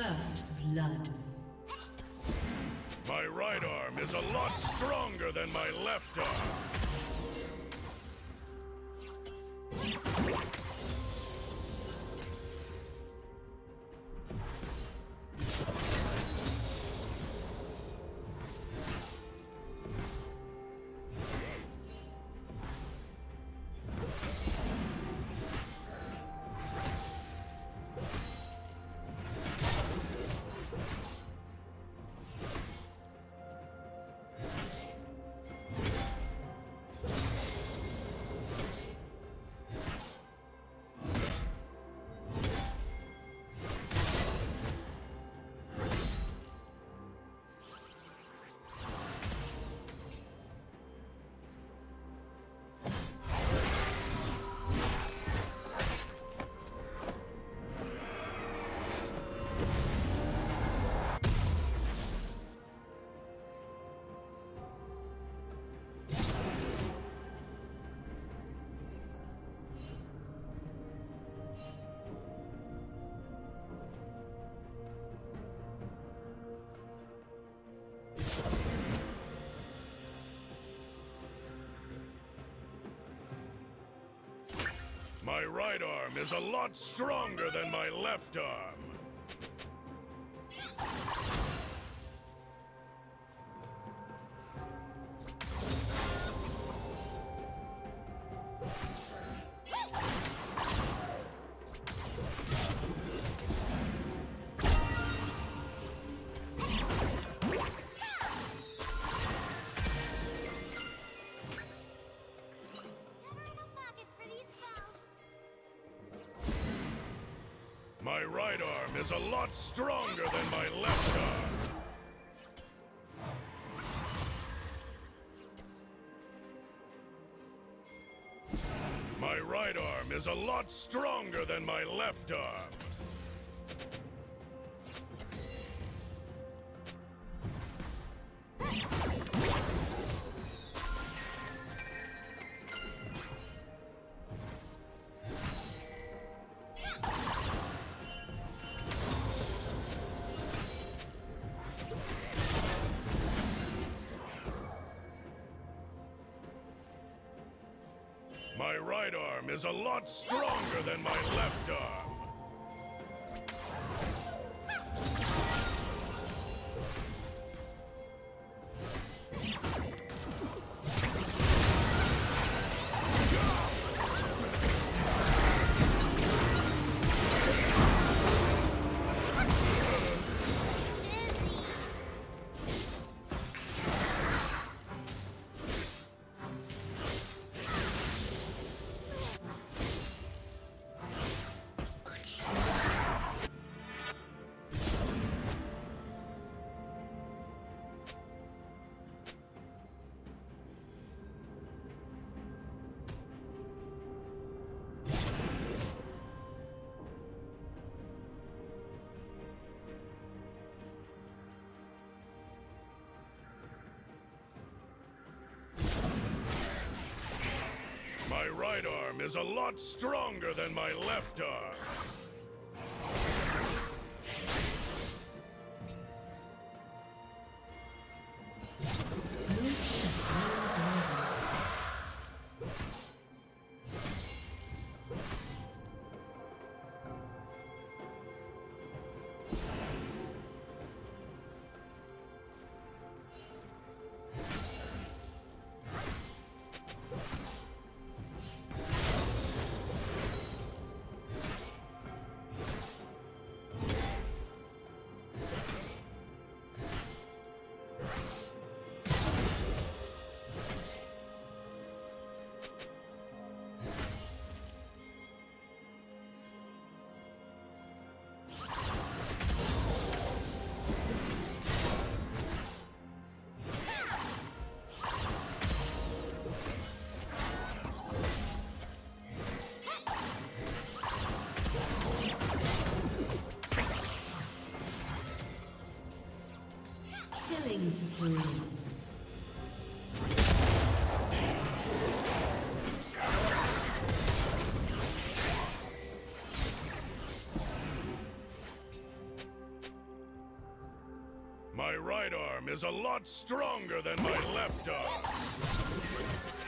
First blood. My right arm is a lot stronger than my left My right arm is a lot stronger than my left arm. My left arm. My right arm is a lot stronger than my left arm. My right arm is a lot stronger than my left arm. Right arm is a lot stronger than my left arm. My right arm is a lot stronger than my left arm.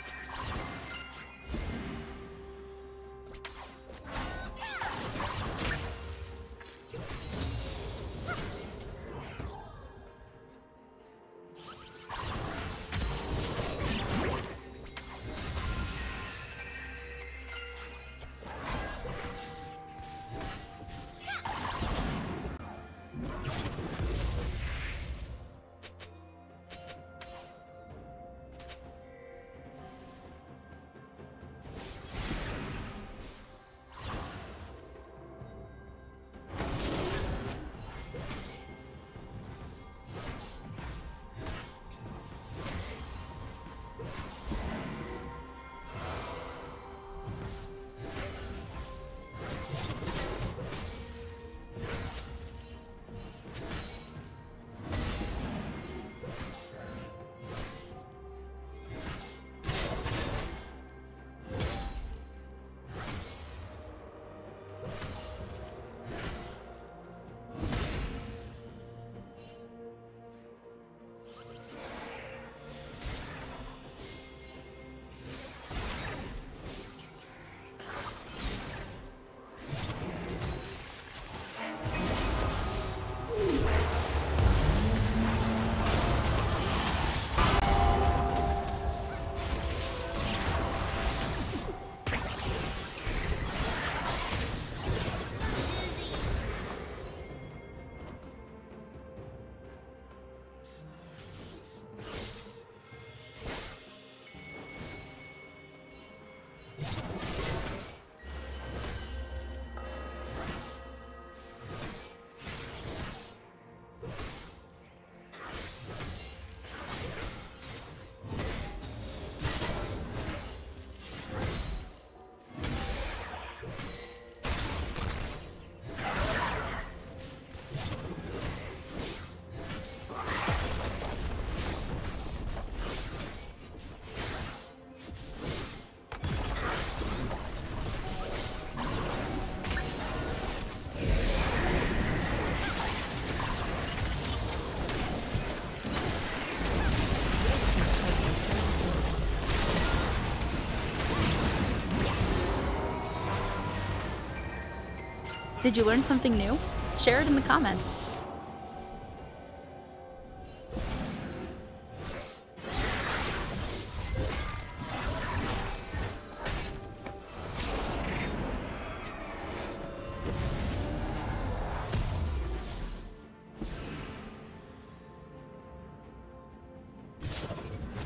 Did you learn something new? Share it in the comments.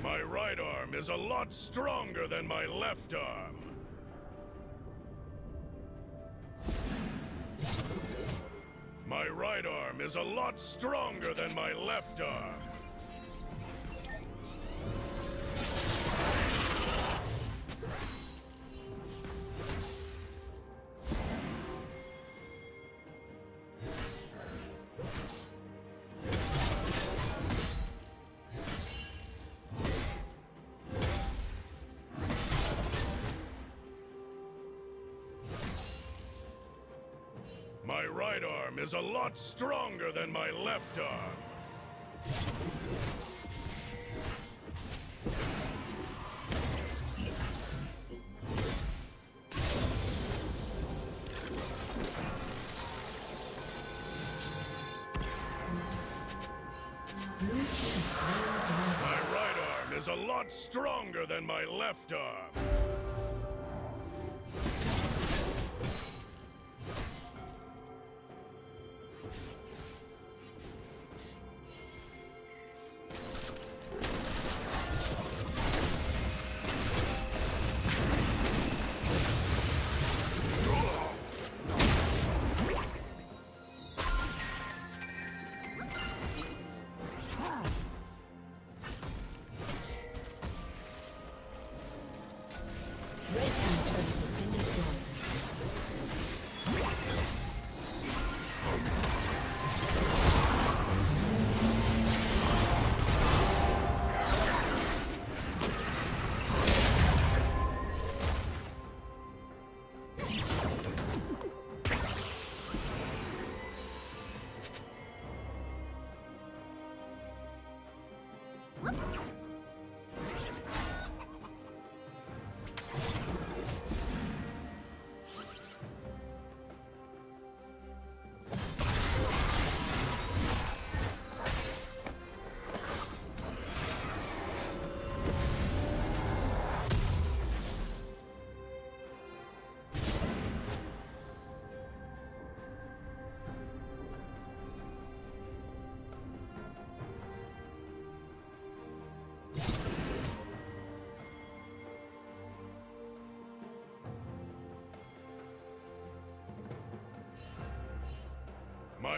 My right arm is a lot stronger than my left arm. Is a lot stronger than my left arm. Right arm is a lot stronger than my left arm. My right arm is a lot stronger than my left arm. Red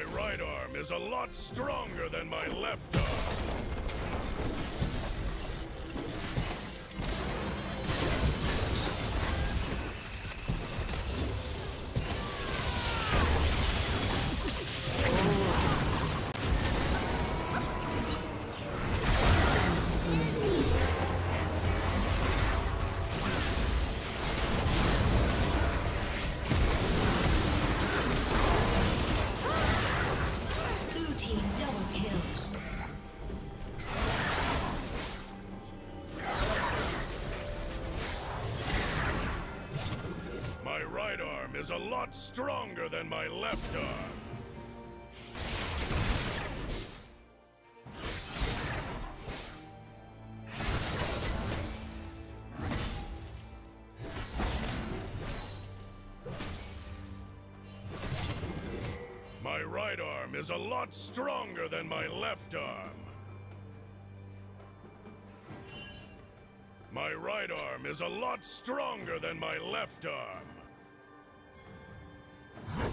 right arm is a lot stronger than my left arm. Is a lot stronger than my left arm. My right arm is a lot stronger than my left arm. My right arm is a lot stronger than my left arm. Red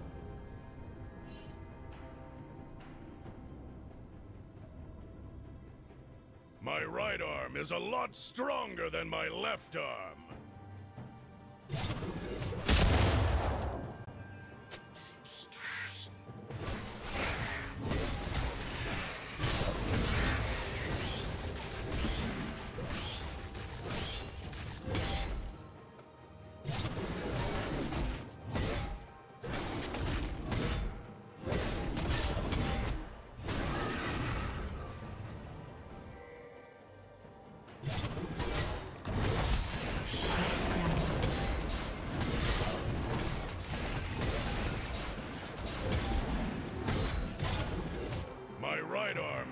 My right arm is a lot stronger than my left arm.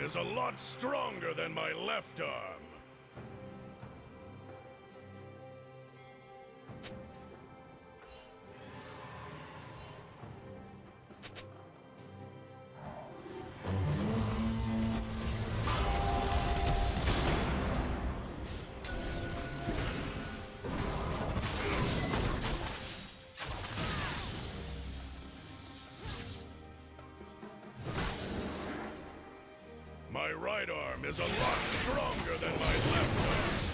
Is a lot stronger than my left arm. Arm is a lot stronger than my left arm.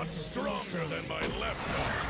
Lot stronger than my left arm.